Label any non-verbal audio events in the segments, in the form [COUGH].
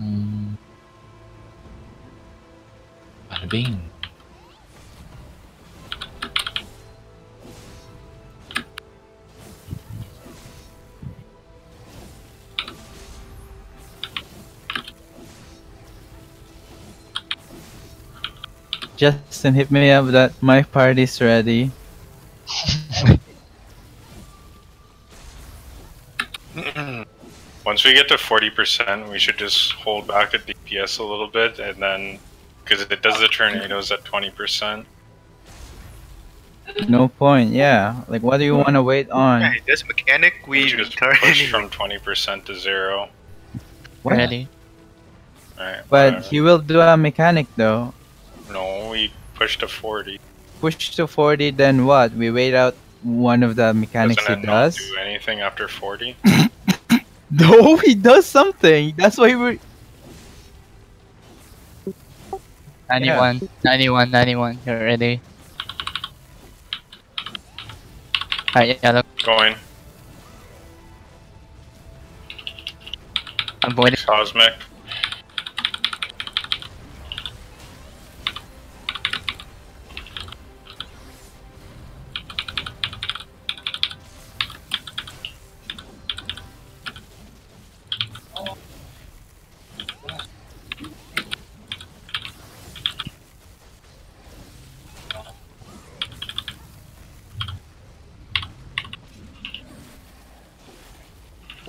Mm. Bada bing. Justin, hit me up that my party's ready. [LAUGHS] [LAUGHS] Once we get to 40%, we should just hold back the DPS a little bit and then. Because it does the tornadoes at 20%. No point, yeah. Like, what do you want to wait on? Hey, this mechanic we We just push from 20% to 0. What? Ready? Alright. But whatever. he will do a mechanic though. No, we push to 40. Push to 40, then what? We wait out one of the mechanics Doesn't he it not does? do anything after 40? [LAUGHS] [LAUGHS] No, he does something. That's why we're. 91, 91, 91. You're ready. Alright, yellow. Going. I'm waiting. Cosmic.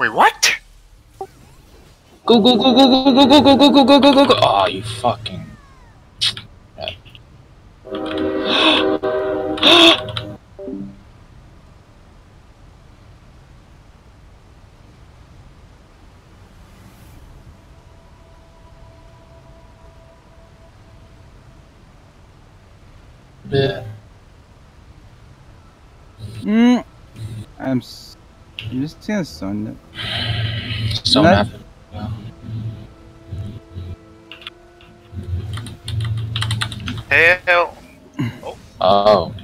Wait, what? Go, go, go, go, go, go, go, go, go, go, go, go, go, go. Oh, you fucking. Yeah. Mm. I'm. You just tinha Sony, So Not... Hell. Oh. oh.